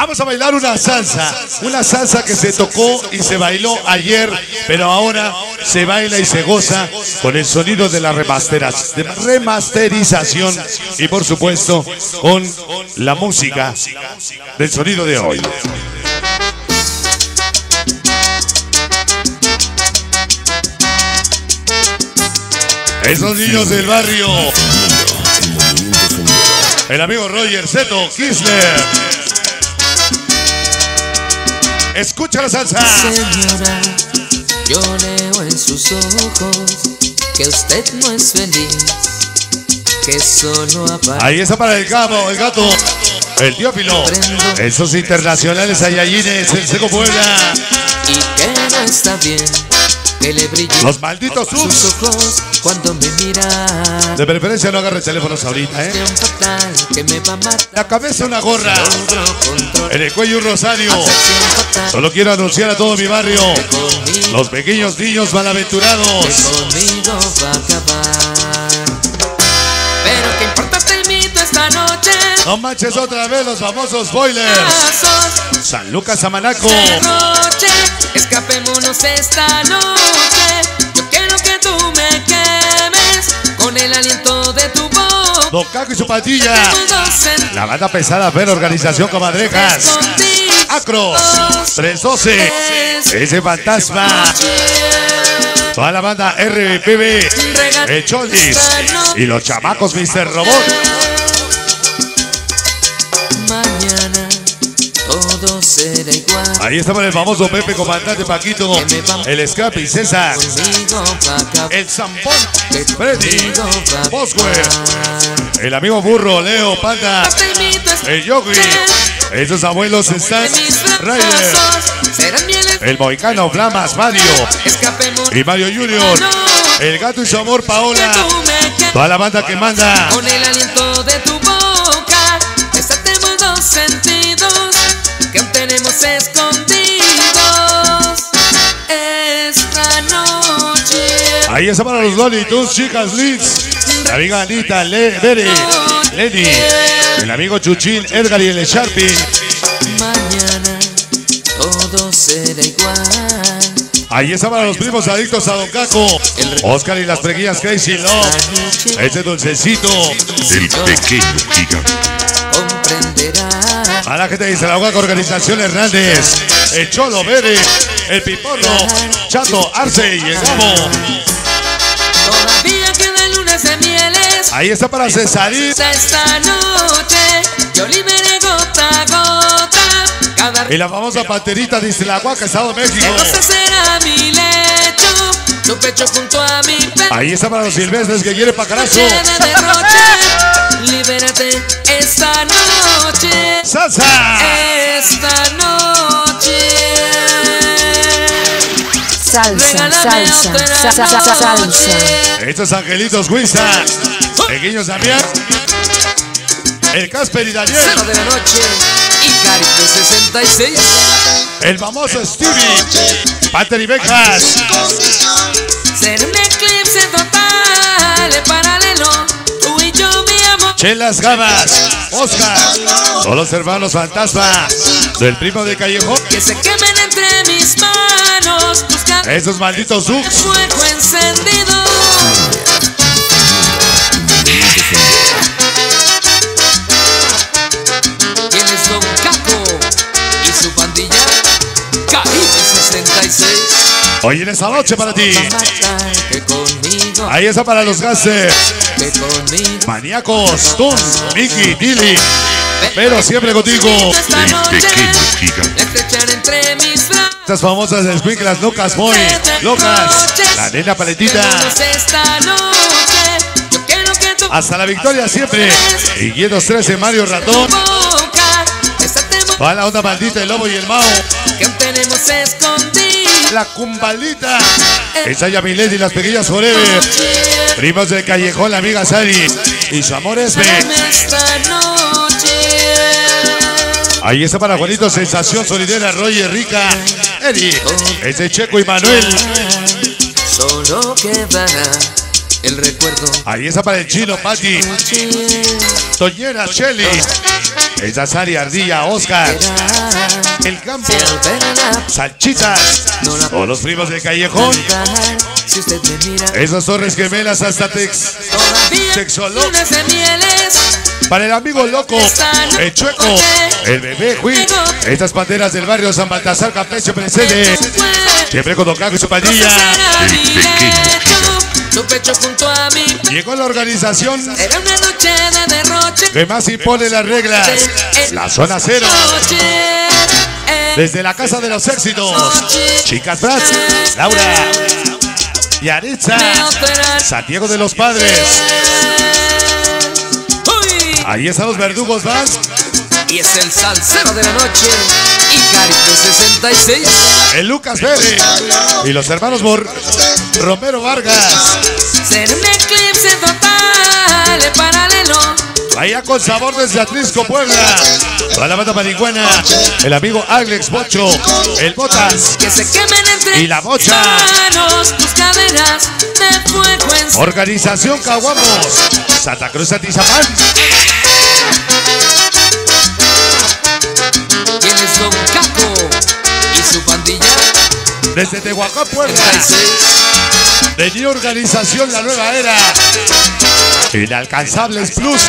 Vamos a bailar una salsa, una salsa que se tocó y se bailó ayer, pero ahora se baila y se goza con el sonido de la remasterización y por supuesto con la música del sonido de hoy. Esos niños del barrio. El amigo Roger Zeto Kisler. Escucha la salsa. Señora, yo leo en sus ojos que usted no es feliz, que solo aparece. Ahí está para el cabo, el gato. El Teófilo. Esos internacionales ayayines, el Seco Puebla. y que no está bien que le Los malditos sus ojos cuando me mira. De preferencia no agarres teléfonos ahorita, ¿eh? Acción fatal que me va a matar. La cabeza una gorra. En el cuello un rosario. Solo quiero anunciar a todo mi barrio. Los pequeños niños malaventurados. conmigo va a acabar. Noche. No manches otra vez los famosos spoilers. Pasos San Lucas Amanaco. noche, escapémonos esta noche. Yo quiero que tú me quemes con el aliento de tu voz. Don Caco y su patilla. La banda pesada Fer Organización Comadrejas. Acros. 312. Ese fantasma. Toda la banda RPB. El Cholis. Y los chamacos Mr. Robot. Ahí estaba el famoso Pepe Comandante Paquito. El César. Va a acabar. El Zampón. Freddy. Bosque. El amigo Burro. Leo Panda. El Yogi. Esos abuelos están. Ryder. El Moicano Flamas Mario. Y Mario Junior. El gato y su amor Paola. Toda la banda que manda. con el aliento de tu boca. Tenemos escondidos. Esta noche. Ahí está para los Looney Tunes, chicas Liz. La amiga Anita, Le Bere, Lenny. El amigo Chuchín, Edgar y el Sharpie. Mañana todo será igual. Ahí está para los primos adictos a Don Caco. Oscar y las preguillas Crazy Love. Ese dulcecito. El pequeño gigante. A la gente de Zaragoza Organización Hernández. El Cholo Bere. El Piporro. Chato Arce y el Gabo. Todavía quedan lunas de mieles. Ahí está para Cesarín. Esta noche yo liberé gota a gota. Cada Y la famosa panterita de Islahuaca, Estado de México. rosa será mi lecho. Tu pecho junto a mi pecho. Ahí está para los silvestres que quiere pacarazo. Libérate esta noche. ¡Salsa! Esta noche. Salsa, salsa, otra sa- sa- sa- salsa. noche. Estos angelitos Wista. Pequeños Damián. El Casper y Daniel. Cero de la noche. Y Cari 366. El famoso Stevie. Pater y Becas. Chelas Gabas. Oscar. Todos los hermanos fantasma. Del primo de Callejón. Que se quemen entre mis manos. Esos malditos Zucks. Fuego encendido. ¿Quién es Don Caco? Y su pandilla. Caribe 66. Hoy en esta noche para ti. Ahí está para los gases. Maníacos. Tunes. Mickey. Dilly. Pero siempre contigo. Estas famosas escuinclas locas muy locas. La nena paletita. Hasta la victoria siempre. Y Guiedos 13, Mario Ratón. Toda la onda maldita, el lobo y el mao. que aún tenemos escondido. La cumbalita. Esa Yamilet y las pequeñas Forever. Primos del callejón, la amiga Sari. Y su amor es B. Ahí está para Juanito, sensación solidera, Roger Rica. Eri. Ese Checo y Manuel. Solo quedará el recuerdo. Ahí está para el chino, Pati. Toñera, Shelly. Esa Sari Ardilla, Oscar. El campo. Salchichas. O los primos del callejón. Esas torres gemelas hasta Tex. Sexolog. Para el amigo loco, el chueco, el bebé, Juan. Estas banderas del barrio San Baltasar, Campeche, presente. Siempre con Don Caco y su pandilla. El pequeño Tu pecho junto a mí Llegó la organización era una noche de derroche. que más impone las reglas. La zona cero. Eh, Desde la casa de los éxitos. Chicas Brats, Laura, Yaritza, Santiago de los Padres. Ahí están los verdugos, van. Y es el salsero de la noche. Y Carito 66. El Lucas Verde. Y los hermanos Mor Romero Vargas. Ser un eclipse total paralelo. Allá con sabor desde Atlisco, Puebla. Para la banda marihuana. El amigo Alex Bocho. El Botas. Que se quemen entre Y la bocha. manos tus caderas de fuego en Organización Caguamos. Santa Cruz Atizapán. Desde Tehuacán, Puebla. 36. Venía organización La Nueva Era. Inalcanzables Plus.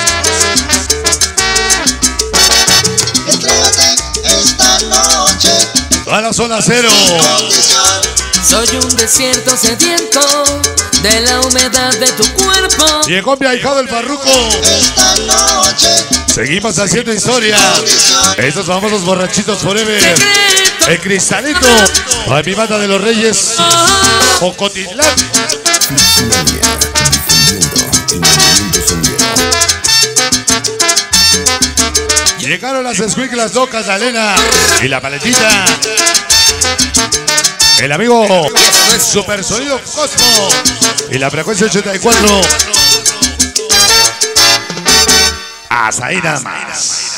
Entrégate esta noche. Toda la zona cero. Soy un desierto sediento de la humedad de tu cuerpo. Llegó mi ahijado el barruco. Esta noche. Seguimos haciendo historia. Estos famosos borrachitos forever. Secreto. El cristalito. Para mi banda de los reyes. Ocotitlán. Llegaron las escuiclas locas, la Elena y la paletita. El amigo Super Sonido Cosmo y la frecuencia 84. Hasta ahí nada más.